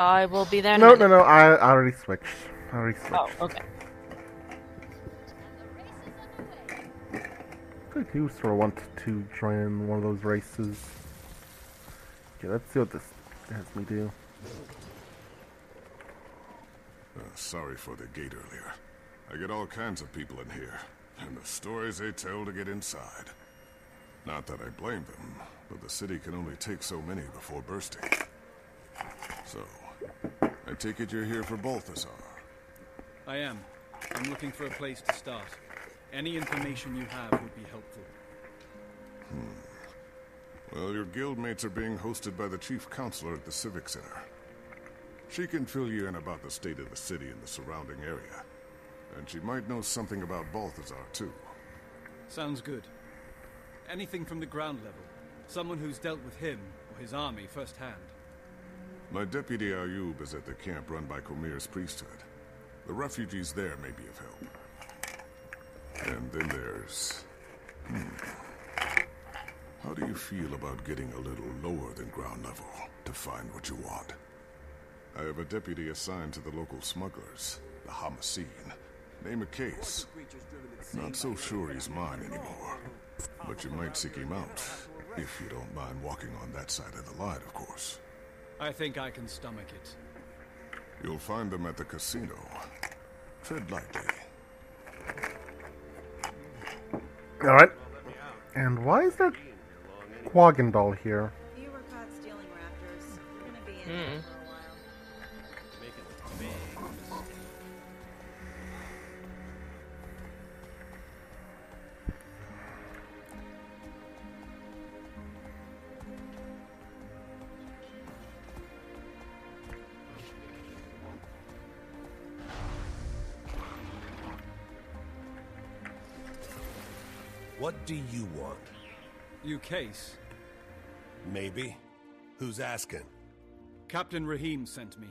I will be there. No, no, no. I, I already switched. I already switched. Oh, okay. I do sort of want to join one of those races. Okay, let's see what this has me do. Uh, sorry for the gate earlier. I get all kinds of people in here, and the stories they tell to get inside. Not that I blame them, but the city can only take so many before bursting. So, I take it you're here for Balthazar. I am. I'm looking for a place to start. Any information you have would be helpful. Hmm. Well, your guildmates are being hosted by the chief counselor at the Civic Center. She can fill you in about the state of the city and the surrounding area. And she might know something about Balthazar, too. Sounds good. Anything from the ground level. Someone who's dealt with him or his army firsthand. My deputy Ayub is at the camp run by Kormir's priesthood. The refugees there may be of help. And then there's. Hmm. How do you feel about getting a little lower than ground level to find what you want? I have a deputy assigned to the local smugglers, the Hamasine. Name a case. Not so sure he's mine anymore. But you might seek him out. If you don't mind walking on that side of the line, of course. I think I can stomach it. You'll find them at the casino. Tread lightly. Alright. And why is there Quaggendall here? If You case. Maybe. Who's asking? Captain Rahim sent me.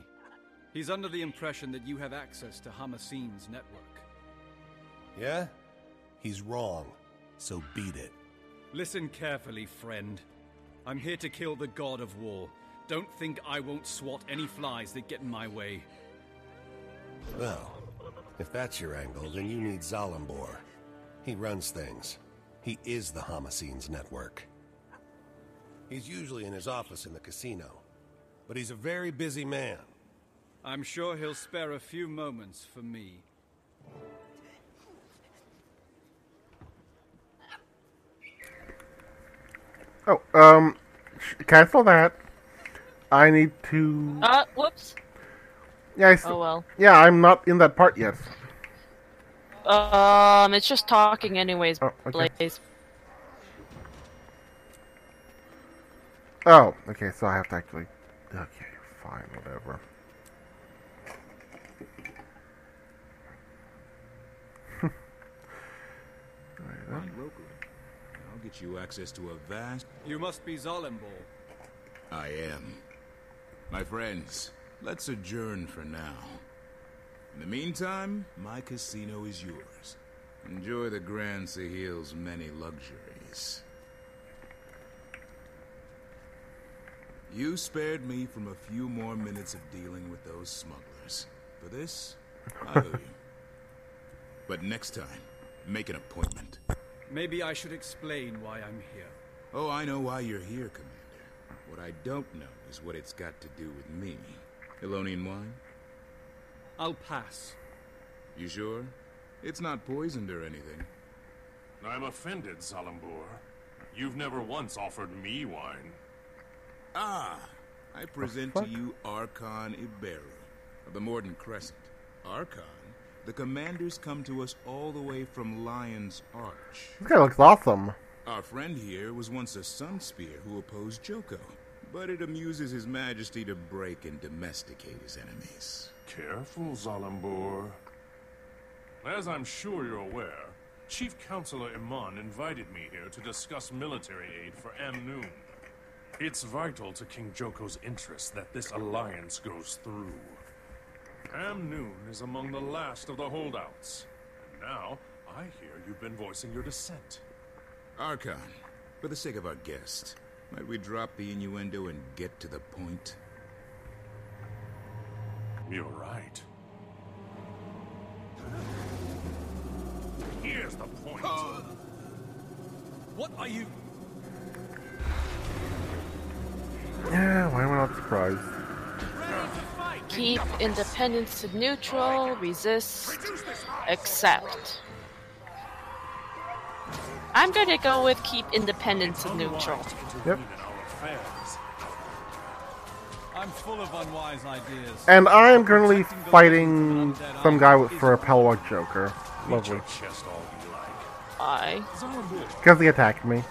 He's under the impression that you have access to Hamasine's network. Yeah? He's wrong. So beat it. Listen carefully, friend. I'm here to kill the god of war. Don't think I won't swat any flies that get in my way. Well, if that's your angle, then you need Zalambur. He runs things. He is the Homicine's network. He's usually in his office in the casino. But he's a very busy man. I'm sure he'll spare a few moments for me. Oh, um, cancel that. I need to. Uh, whoops. Yeah, I s- Oh well. yeah, I'm not in that part yet. Um, it's just talking anyways, Oh, okay. Blaze. Oh, okay, so I have to actually. Okay, fine, whatever. Find Roku. I'll get you access to a vast. You must be Zalambur. I am. My friends, let's adjourn for now. In the meantime, my casino is yours. Enjoy the Grand Sahil's many luxuries. You spared me from a few more minutes of dealing with those smugglers. For this, I owe you. But next time, make an appointment. Maybe I should explain why I'm here. Oh, I know why you're here, Commander. What I don't know is what it's got to do with me. Elonian wine? I'll pass. You sure? It's not poisoned or anything. I'm offended, Zalambur. You've never once offered me wine. Ah! I present to you Archon Iberu of the Mordant Crescent. Archon, the commanders come to us all the way from Lion's Arch. This guy looks awesome. Our friend here was once a Sunspear who opposed Joko, but it amuses His Majesty to break and domesticate his enemies. Careful, Zalambur. As I'm sure you're aware, Chief Counselor Iman invited me here to discuss military aid for Amnoon. It's vital to King Joko's interests that this alliance goes through. Amnoon is among the last of the holdouts. And now, I hear you've been voicing your dissent. Archon, for the sake of our guest, might we drop the innuendo and get to the point? You're right. Here's the point. What are you? Yeah, why am I not surprised? Keep independence to neutral, resist, accept. I'm gonna go with keep independence to neutral. Yep. And I am currently fighting some guy with, for a Palawa Joker. Lovely. your chest all you like. I. Because he attacked me.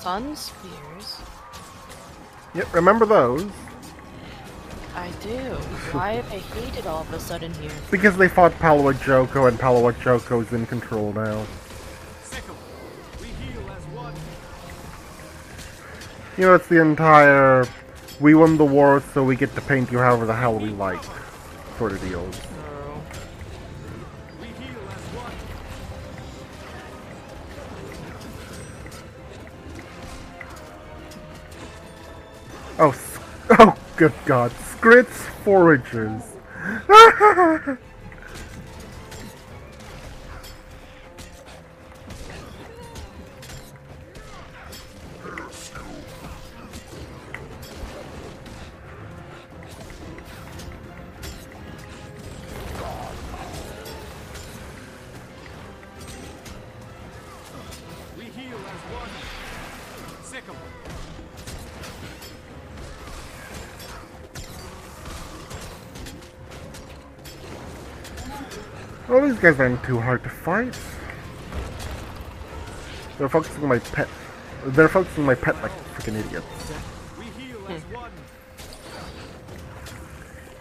Sun spears. Yep, remember those? I do. Why have I hated all of a sudden here? Because they fought Palawa Joko and Palawa Joko's in control now. Sickle, we heal as one. You know, it's the entire we won the war so we get to paint you however the hell we like sort of deal. Oh, oh, good God. Scrits foragers. Well, these guys aren't too hard to fight. They're focusing on my pet. They're focusing on my pet like freaking idiots. We heal as one.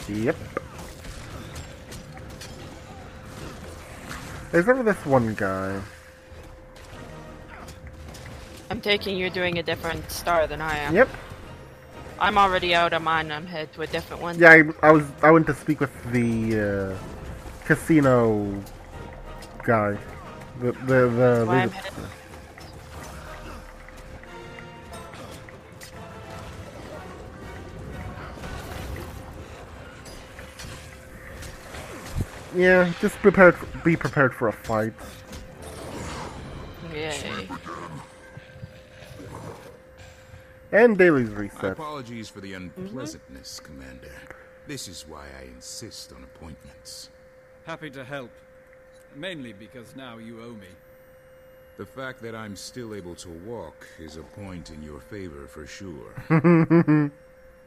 Yep. Except for this one guy. I'm taking you're doing a different star than I am. Yep. I'm already out of mine. I'm headed to a different one. Yeah, I, I was. I went to speak with the uh, casino guy. The the the. Why the- yeah, just prepared. Be prepared for a fight. Yay. And Daly's My apologies for the unpleasantness, Commander. This is why I insist on appointments. Happy to help. Mainly because now you owe me. The fact that I'm still able to walk is a point in your favor for sure. and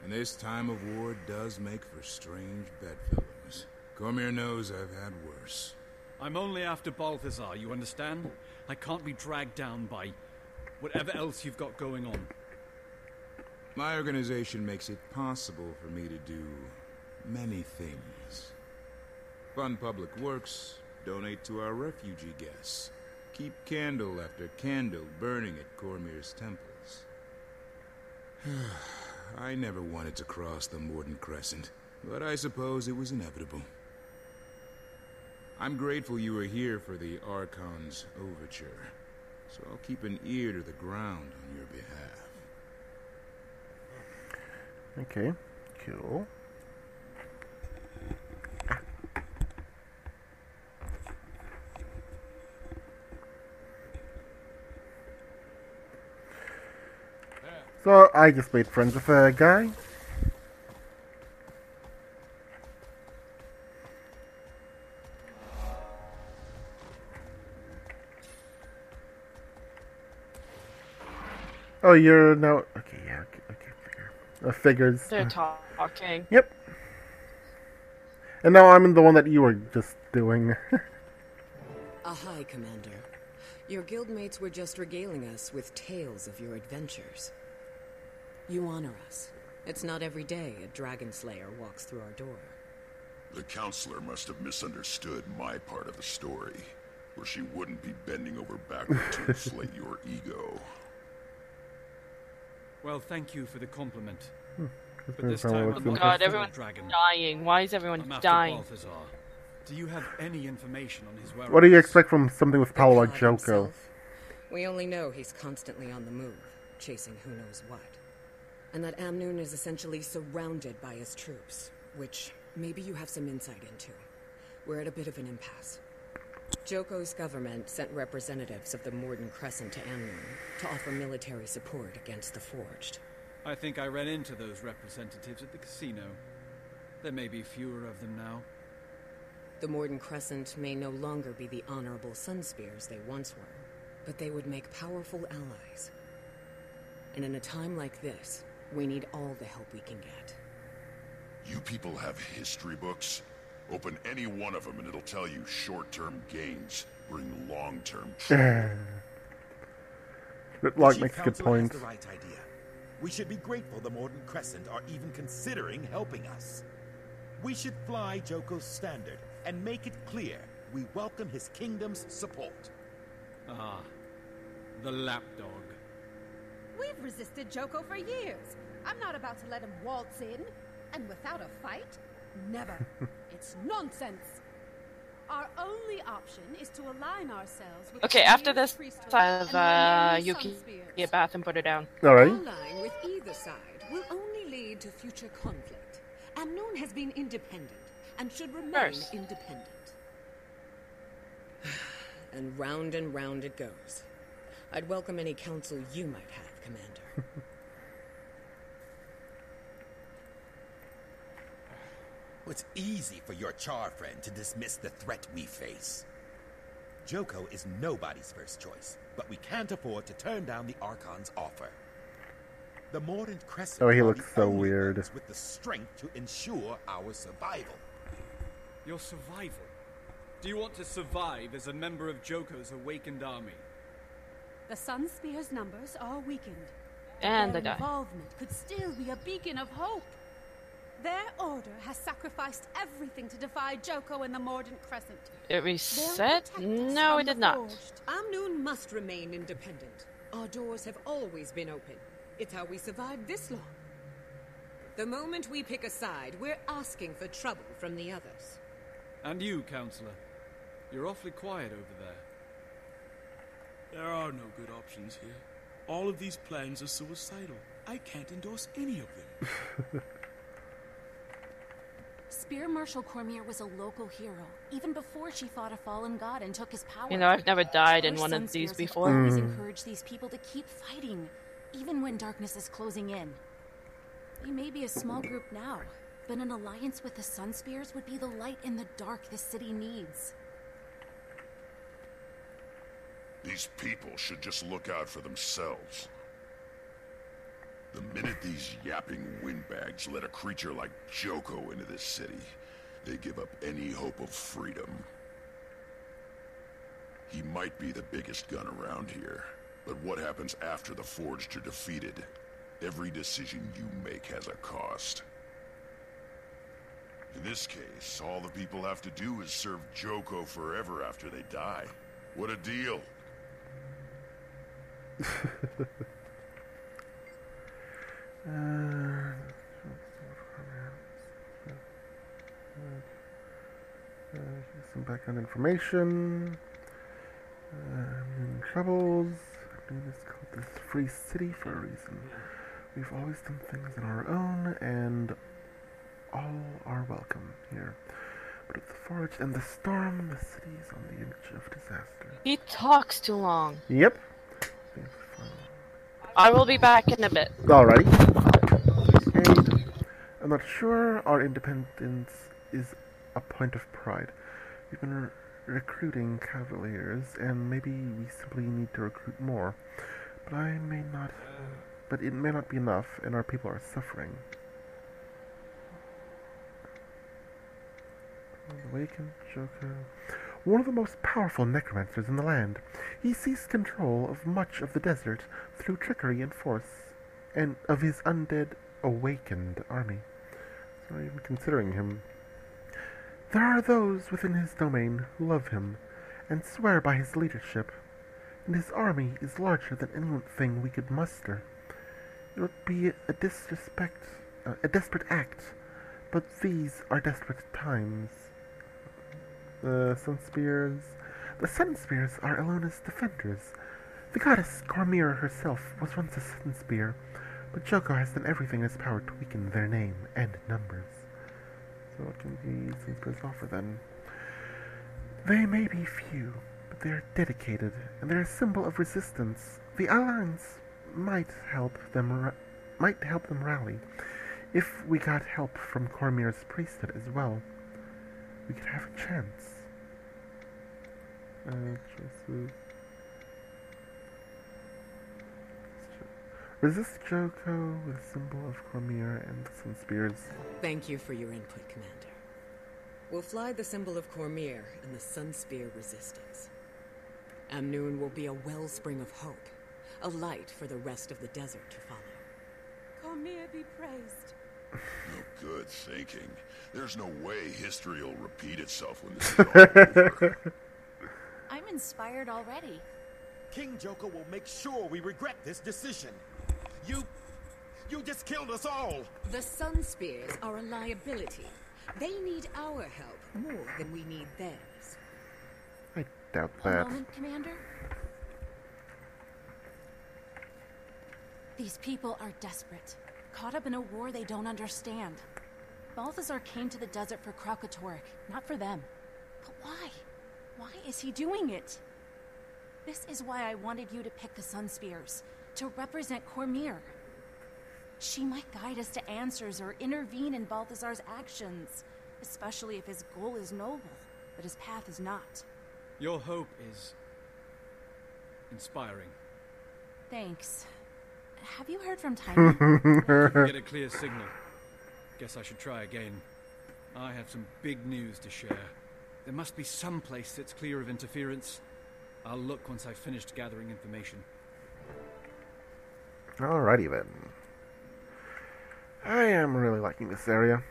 this time of war does make for strange bedfellows. Kormir knows I've had worse. I'm only after Balthazar, you understand? I can't be dragged down by whatever else you've got going on. My organization makes it possible for me to do many things. Fund public works, donate to our refugee guests, keep candle after candle burning at Kormir's temples. I never wanted to cross the Mordant Crescent, but I suppose it was inevitable. I'm grateful you were here for the Archon's overture, so I'll keep an ear to the ground on your behalf. Okay, cool. So I just made friends with a guy. Oh, you're now okay. Yeah, okay, okay. Figure. Uh, figures. They're talking. Yep. And now I'm in the one that you were just doing. Ahai, Commander. Your guildmates were just regaling us with tales of your adventures. You honor us. It's not every day a dragon slayer walks through our door. The counselor must have misunderstood my part of the story, or she wouldn't be bending over backward to slay your ego. Well, thank you for the compliment. Just But this time out I'm what's not in- God, everyone's dragon. dying. Why is everyone dying? Balthazar. Do you have any information on his whereabouts? What do you expect from something with power like God Joko? himself. We only know he's constantly on the move, chasing who knows what. And that Amnoon is essentially surrounded by his troops, which maybe you have some insight into. We're at a bit of an impasse. Joko's government sent representatives of the Mordant Crescent to Amnoon to offer military support against the Forged. I think I ran into those representatives at the casino. There may be fewer of them now. The Mordant Crescent may no longer be the honorable Sunspears they once were, but they would make powerful allies. And in a time like this, we need all the help we can get. You people have history books? Open any one of them and it'll tell you short-term gains bring long-term trouble. Whitlock Chief makes a good point. the right idea. We should be grateful the Mordant Crescent are even considering helping us. We should fly Joko's standard and make it clear we welcome his kingdom's support. Ah, the lapdog. We've resisted Joko for years. I'm not about to let him waltz in. And without a fight? Never. it's nonsense. Our only option is to align ourselves with Okay, after this, priesthood have and the uh, remaining Yuki Sunspears. get bath and put her down. Alright. Allying with either side will only lead to future conflict. Amnoon has been independent and should remain First. independent. and round and round it goes. I'd welcome any counsel you might have, Commander. It's easy for your Char friend to dismiss the threat we face. Joko is nobody's first choice, but we can't afford to turn down the Archon's offer. The Mordant Crescent Oh, he looks so weird. with the strength to ensure our survival. Your survival? Do you want to survive as a member of Joko's awakened army? The Sun Spear's numbers are weakened. And Their they die. involvement could still be a beacon of hope. Their order has sacrificed everything to defy Joko and the Mordant Crescent. It reset? No, it did not. Amnoon must remain independent. Our doors have always been open. It's how we survived this long. The moment we pick a side, we're asking for trouble from the others. And you, Counselor. You're awfully quiet over there. There are no good options here. All of these plans are suicidal. I can't endorse any of them. Spear Marshal Kormir was a local hero, even before she fought a fallen god and took his power. You know, I've never died in Our one of these have before. Always Mm. encourage these people to keep fighting, even when darkness is closing in. They may be a small group now, but an alliance with the Sunspears would be the light in the dark this city needs. These people should just look out for themselves. The minute these yapping windbags let a creature like Joko into this city, they give up any hope of freedom. He might be the biggest gun around here, but what happens after the Forged are defeated? Every decision you make has a cost. In this case, all the people have to do is serve Joko forever after they die. What a deal! Uh, some background information. Um, in troubles. Noon is called this free city for a reason. We've always done things on our own, and all are welcome here. But with the forge and the storm, the city is on the edge of disaster. He talks too long. Yep. I will be back in a bit. Alrighty. Aid. I'm not sure our independence is a point of pride. We've been re- recruiting cavaliers, and maybe we simply need to recruit more. But I may not. But it may not be enough, and our people are suffering. Awakened Joko. One of the most powerful necromancers in the land. He seized control of much of the desert through trickery and force, and of his undead awakened army. It's not even considering him. There are those within his domain who love him and swear by his leadership, and his army is larger than anything we could muster. It would be a disrespect uh, a desperate act, but these are desperate times. The Sun Spears, the Sun Spears are Elona's defenders. The goddess Cormira herself was once a Sun Spear, but Joko has done everything in his power to weaken their name and numbers. So what can the Sun Spears offer then? They may be few, but they are dedicated, and they're a symbol of resistance. The Alliance might help them might help them rally. If we got help from Kormir's priesthood as well, we could have a chance. Uh, choices. Resist Joko with symbol of Kormir and the Sun Spears. Thank you for your input, Commander. We'll fly the symbol of Kormir and the Sun Spear Resistance. Amnoon will be a wellspring of hope, a light for the rest of the desert to follow. Kormir be praised. No good thinking. There's no way history will repeat itself when this is all over. I'm inspired already. King Joker will make sure we regret this decision. You. You just killed us all! The Sun Spears are a liability. They need our help more than we need theirs. I doubt A that. moment, Commander. These people are desperate, caught up in a war they don't understand. Balthazar came to the desert for Kralkatorrik, not for them. But why? Why is he doing it? This is why I wanted you to pick the Sun Spears, to represent Kormir. She might guide us to answers or intervene in Balthazar's actions, especially if his goal is noble, but his path is not. Your hope is inspiring. Thanks. Have you heard from Tiny? Couldn't get a clear signal. Guess I should try again. I have some big news to share. There must be some place that's clear of interference. I'll look once I've finished gathering information. Alrighty then. I am really liking this area.